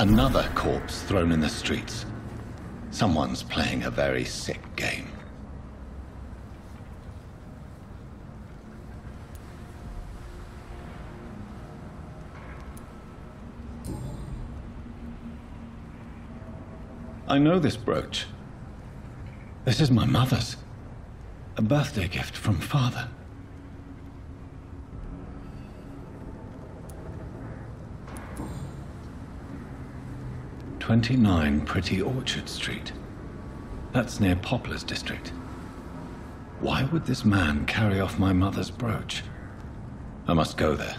Another corpse thrown in the streets. Someone's playing a very sick game. I know this brooch. This is my mother's. A birthday gift from father. Twenty-nine Pretty Orchard Street. That's near Poplars District. Why would this man carry off my mother's brooch? I must go there.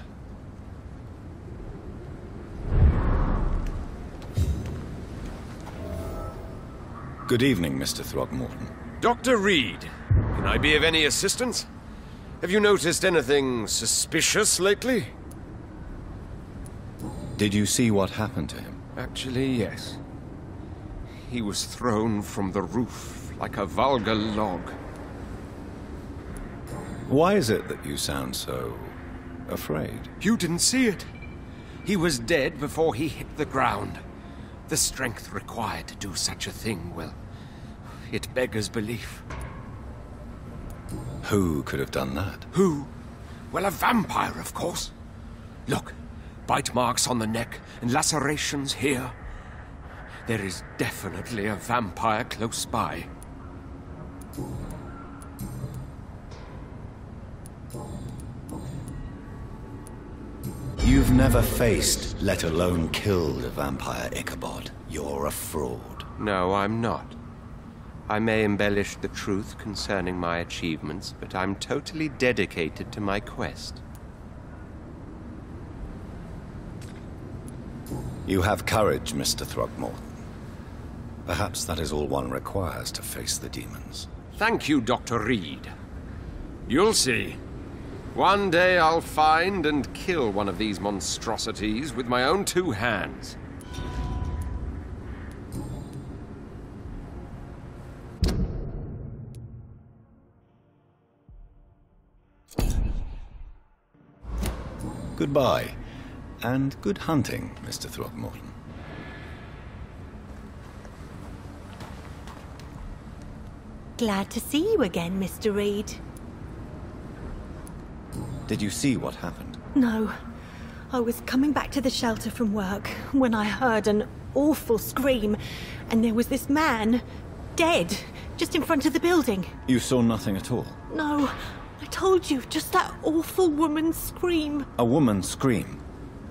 Good evening, Mr. Throckmorton. Dr. Reid, can I be of any assistance? Have you noticed anything suspicious lately? Did you see what happened to him? Actually, yes. He was thrown from the roof like a vulgar log. Why is it that you sound so... afraid? You didn't see it. He was dead before he hit the ground. The strength required to do such a thing, well, it beggars belief. Who could have done that? Who? Well, a vampire, of course. Look, bite marks on the neck and lacerations here. There is definitely a vampire close by. You've never faced, let alone killed a vampire, Ichabod. You're a fraud. No, I'm not. I may embellish the truth concerning my achievements, but I'm totally dedicated to my quest. You have courage, Mr. Throckmorton. Perhaps that is all one requires to face the demons. Thank you, Dr. Reid. You'll see. One day I'll find and kill one of these monstrosities with my own two hands. Goodbye, and good hunting, Mr. Throckmorton. Glad to see you again, Mr. Reid. Did you see what happened? No. I was coming back to the shelter from work when I heard an awful scream, and there was this man, dead, just in front of the building. You saw nothing at all? No, I told you, just that awful woman's scream. A woman's scream?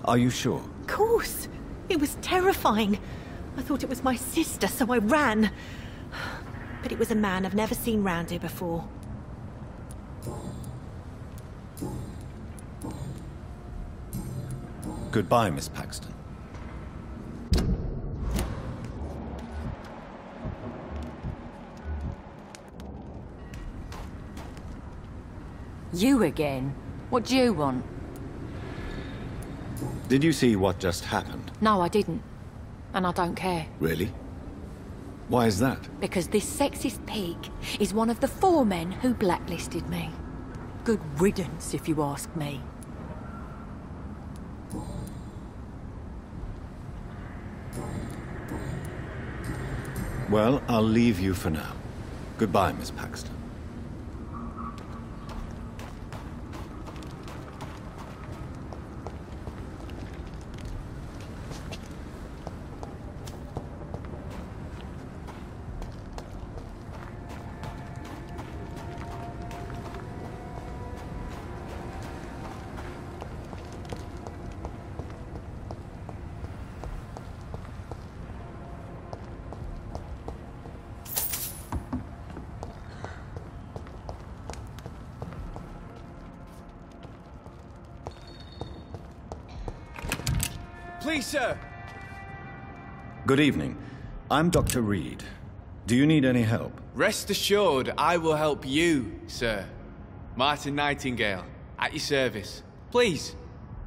Are you sure? Of course. It was terrifying. I thought it was my sister, so I ran. But it was a man I've never seen round here before. Goodbye, Miss Paxton. You again? What do you want? Did you see what just happened? No, I didn't. And I don't care. Really? Why is that? Because this sexist pig is one of the four men who blacklisted me. Good riddance, if you ask me. Well, I'll leave you for now. Goodbye, Miss Paxton. Sir. Good evening. I'm Dr. Reid. Do you need any help? Rest assured, I will help you, sir. Martin Nightingale, at your service. Please,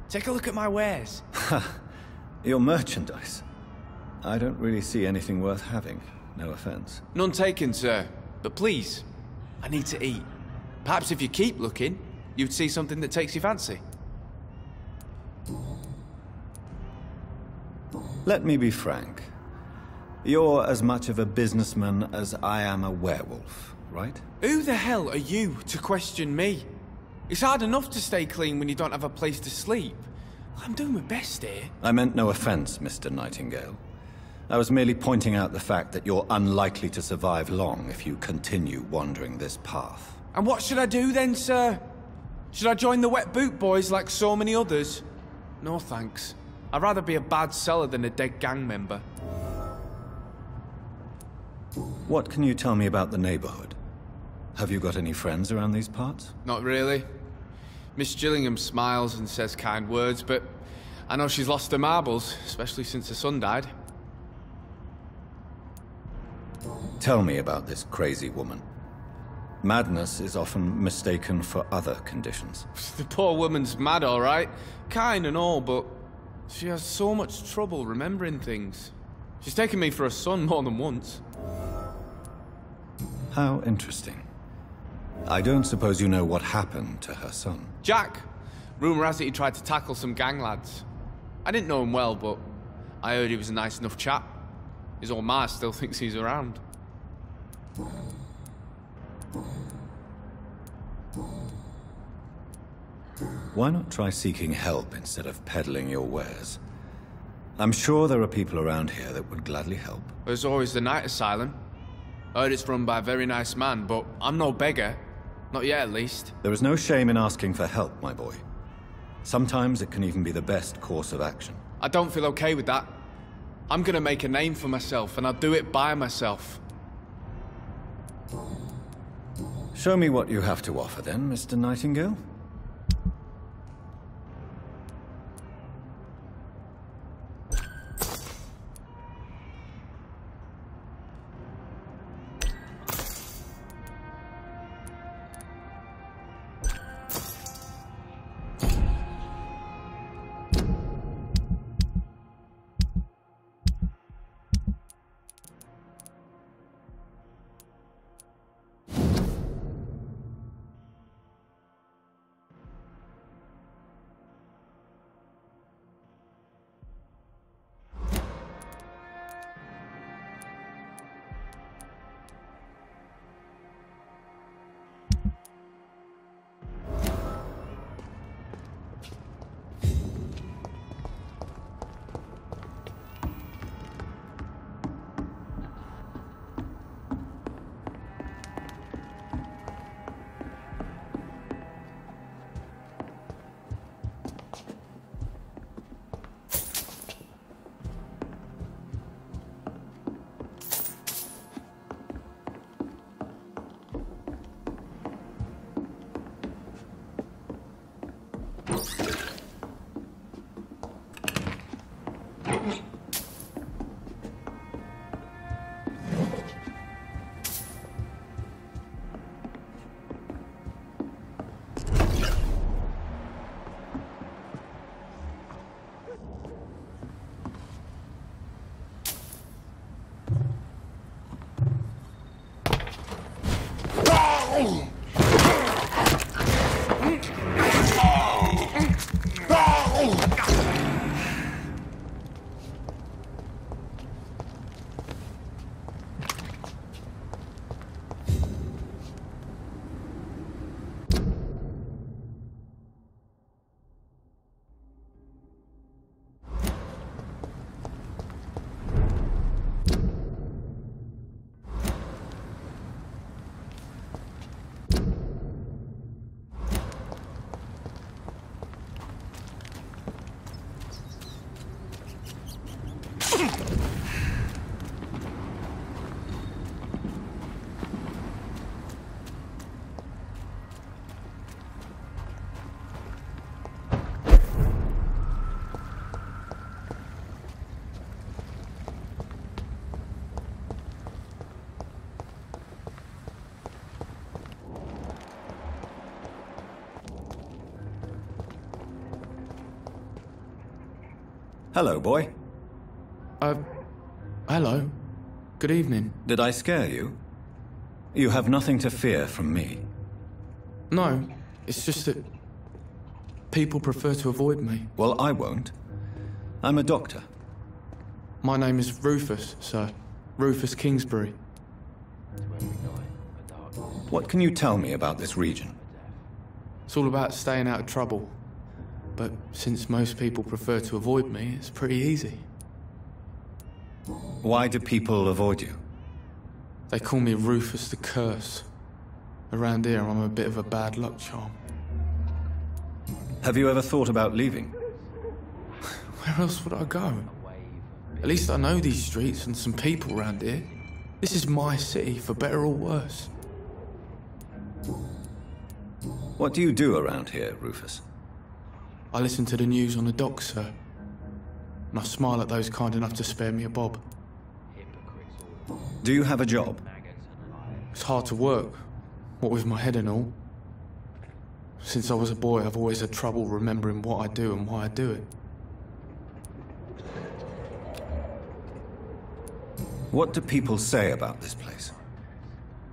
take a look at my wares. Your merchandise. I don't really see anything worth having. No offense. None taken, sir. But please, I need to eat. Perhaps if you keep looking, you'd see something that takes your fancy. Let me be frank. You're as much of a businessman as I am a werewolf, right? Who the hell are you to question me? It's hard enough to stay clean when you don't have a place to sleep. I'm doing my best here. I meant no offense, Mr. Nightingale. I was merely pointing out the fact that you're unlikely to survive long if you continue wandering this path. And what should I do then, sir? Should I join the Wet Boot Boys like so many others? No thanks. I'd rather be a bad seller than a dead gang member. What can you tell me about the neighborhood? Have you got any friends around these parts? Not really. Miss Gillingham smiles and says kind words, but I know she's lost her marbles, especially since her son died. Tell me about this crazy woman. Madness is often mistaken for other conditions. The poor woman's mad, all right. Kind and all, but she has so much trouble remembering things. She's taken me for a son more than once. How interesting. I don't suppose you know what happened to her son. Jack! Rumour has it he tried to tackle some gang lads. I didn't know him well, but I heard he was a nice enough chap. His old ma still thinks he's around. Why not try seeking help instead of peddling your wares? I'm sure there are people around here that would gladly help. There's always the night asylum. Heard it's run by a very nice man, but I'm no beggar. Not yet, at least. There is no shame in asking for help, my boy. Sometimes it can even be the best course of action. I don't feel okay with that. I'm gonna make a name for myself, and I'll do it by myself. Show me what you have to offer then, Mr. Nightingale. Hello, boy. Uh, hello. Good evening. Did I scare you? You have nothing to fear from me. No, it's just that people prefer to avoid me. Well, I won't. I'm a doctor. My name is Rufus, sir. Rufus Kingsbury. What can you tell me about this region? It's all about staying out of trouble. But since most people prefer to avoid me, it's pretty easy. Why do people avoid you? They call me Rufus the Curse. Around here, I'm a bit of a bad luck charm. Have you ever thought about leaving? Where else would I go? At least I know these streets and some people around here. This is my city, for better or worse. What do you do around here, Rufus? I listen to the news on the dock, sir. And I smile at those kind enough to spare me a bob. Do you have a job? It's hard to work, what with my head and all. Since I was a boy, I've always had trouble remembering what I do and why I do it. What do people say about this place?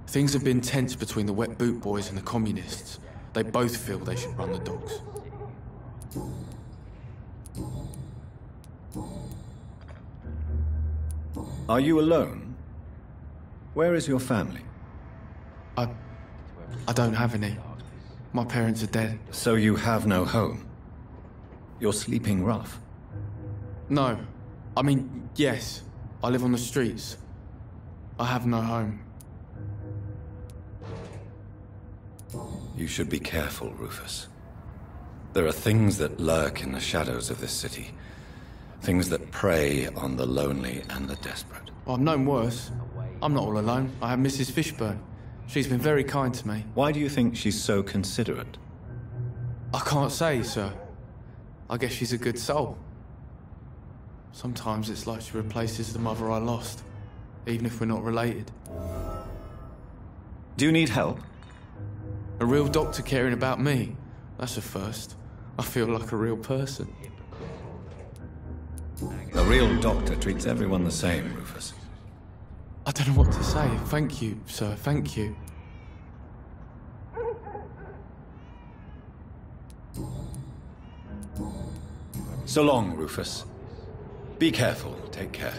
Things have been tense between the wet boot boys and the communists. They both feel they should run the docks. Are you alone? Where is your family? I. I don't have any. My parents are dead. So you have no home? You're sleeping rough. No. I mean, yes. I live on the streets. I have no home. You should be careful, Rufus. There are things that lurk in the shadows of this city. Things that prey on the lonely and the desperate. Well, I've known worse. I'm not all alone. I have Mrs. Fishburne. She's been very kind to me. Why do you think she's so considerate? I can't say, sir. I guess she's a good soul. Sometimes it's like she replaces the mother I lost, even if we're not related. Do you need help? A real doctor caring about me. That's a first. I feel like a real person. A real doctor treats everyone the same, Rufus. I don't know what to say. Thank you, sir. Thank you. So long, Rufus. Be careful. Take care.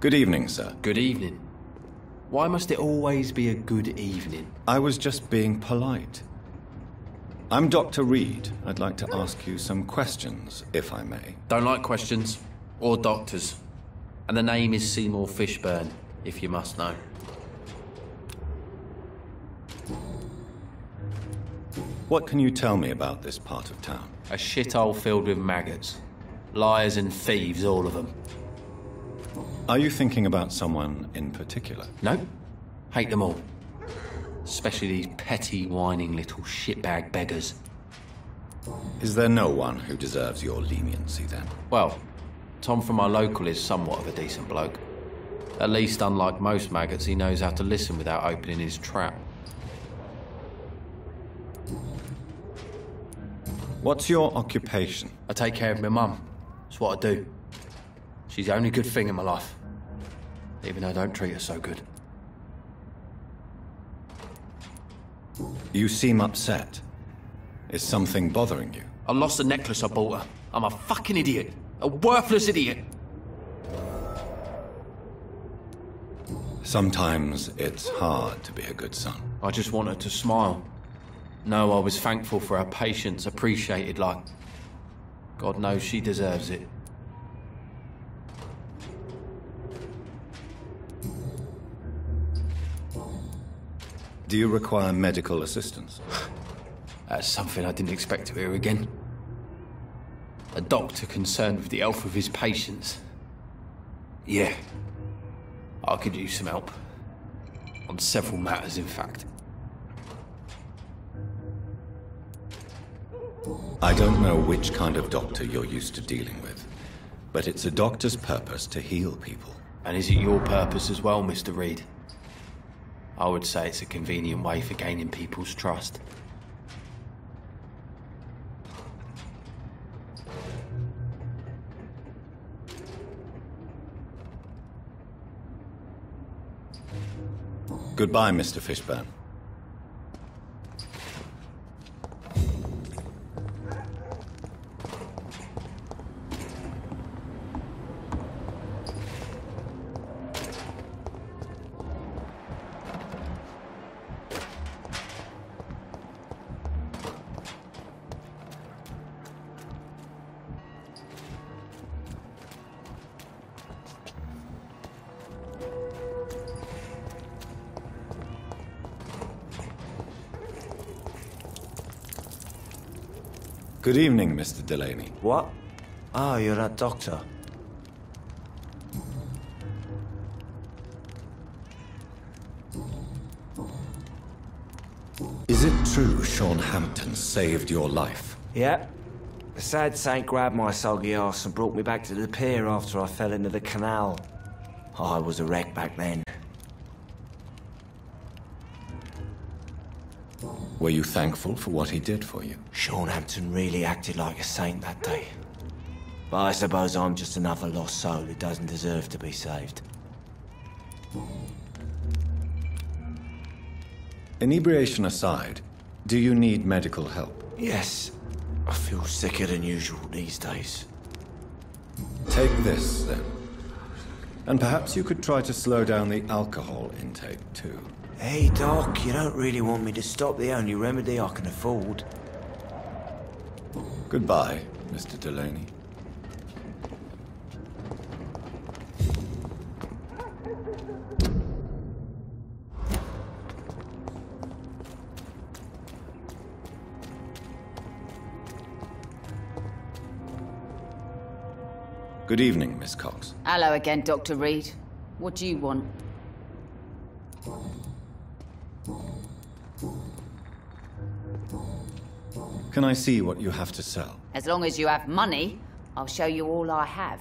Good evening, sir. Good evening. Why must it always be a good evening? I was just being polite. I'm Dr. Reid. I'd like to ask you some questions, if I may. Don't like questions. Or doctors. And the name is Seymour Fishburne, if you must know. What can you tell me about this part of town? A shithole filled with maggots. Liars and thieves, all of them. Are you thinking about someone in particular? No? Hate them all. Especially these petty, whining little shitbag beggars. Is there no one who deserves your leniency then? Well, Tom from our local is somewhat of a decent bloke. At least, unlike most maggots, he knows how to listen without opening his trap. What's your occupation? I take care of my mum. It's what I do. She's the only good thing in my life. Even though I don't treat her so good. You seem upset. Is something bothering you? I lost the necklace I bought her. I'm a fucking idiot. A worthless idiot. Sometimes it's hard to be a good son. I just want her to smile. No, I was thankful for her patience, appreciated like. God knows she deserves it. Do you require medical assistance? That's something I didn't expect to hear again. A doctor concerned with the health of his patients. Yeah. I could use some help. On several matters, in fact. I don't know which kind of doctor you're used to dealing with, but it's a doctor's purpose to heal people. And is it your purpose as well, Mr. Reid? I would say it's a convenient way for gaining people's trust. Goodbye, Mr. Fishburne. Good evening, Mr. Delaney. What? Oh, you're that doctor. Is it true Sean Hampton saved your life? Yep. The sad saint grabbed my soggy ass and brought me back to the pier after I fell into the canal. I was a wreck back then. Were you thankful for what he did for you? Sean Hampton really acted like a saint that day. But I suppose I'm just another lost soul who doesn't deserve to be saved. Inebriation aside, do you need medical help? Yes, I feel sicker than usual these days. Take this, then. And perhaps you could try to slow down the alcohol intake, too. Hey, Doc, you don't really want me to stop the only remedy I can afford. Goodbye, Mr. Delaney. Good evening, Miss Cox. Hello again, Dr. Reid. What do you want? Can I see what you have to sell? As long as you have money, I'll show you all I have.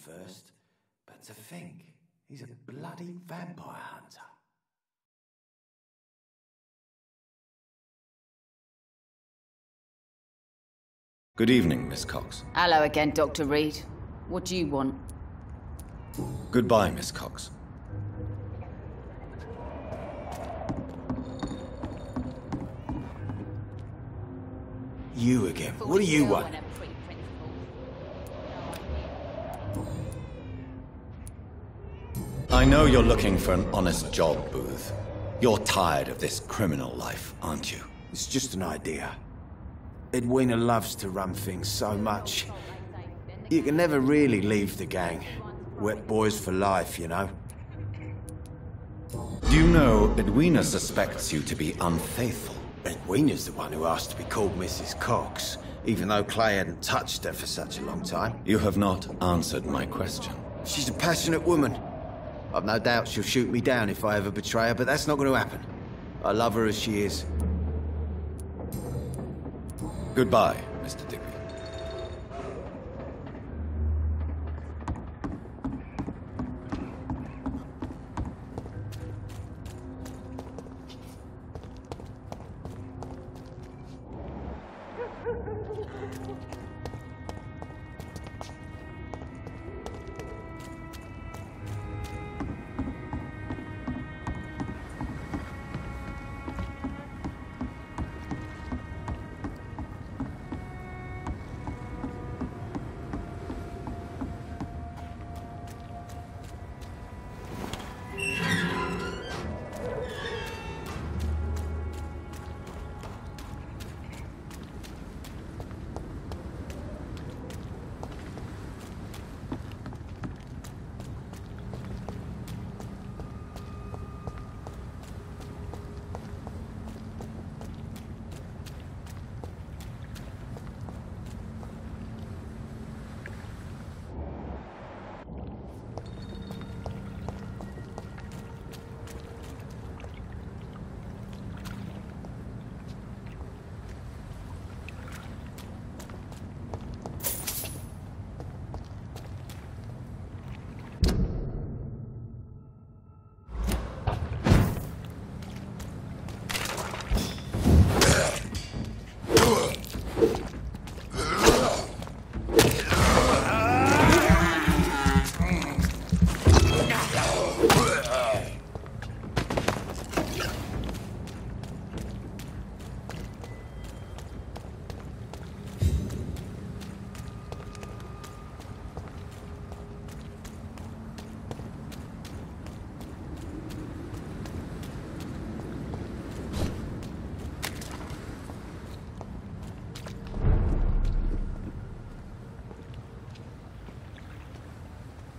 First, but to think, he's a bloody vampire hunter. Good evening, Miss Cox. Hello again, Dr. Reid. What do you want? Goodbye, Miss Cox. You again. What do you want? I know you're looking for an honest job, Booth. You're tired of this criminal life, aren't you? It's just an idea. Edwina loves to run things so much. You can never really leave the gang. Wet boys for life, you know? Do you know Edwina suspects you to be unfaithful? Edwina's the one who asked to be called Mrs. Cox, even though Clay hadn't touched her for such a long time. You have not answered my question. She's a passionate woman. I've no doubt she'll shoot me down if I ever betray her, but that's not going to happen. I love her as she is. Goodbye,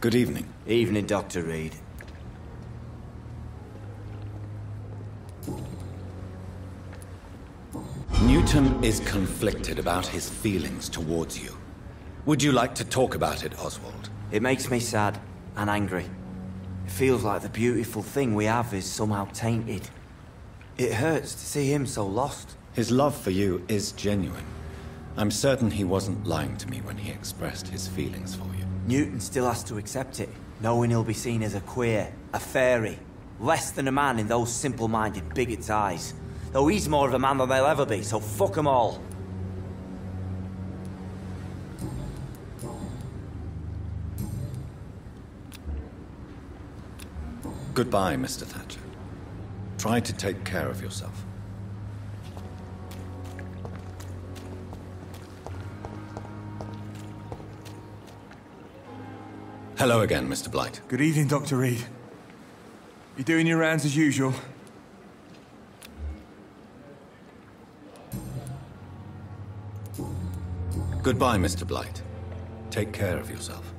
Good evening. Evening, Dr. Reid. Newton is conflicted about his feelings towards you. Would you like to talk about it, Oswald? It makes me sad and angry. It feels like the beautiful thing we have is somehow tainted. It hurts to see him so lost. His love for you is genuine. I'm certain he wasn't lying to me when he expressed his feelings for you. Newton still has to accept it, knowing he'll be seen as a queer, a fairy, less than a man in those simple-minded bigots' eyes. Though he's more of a man than they'll ever be, so fuck 'em all. Goodbye, Mr. Thatcher. Try to take care of yourself. Hello again, Mr. Blight. Good evening, Dr. Reid. You doing your rounds as usual? Goodbye, Mr. Blight. Take care of yourself.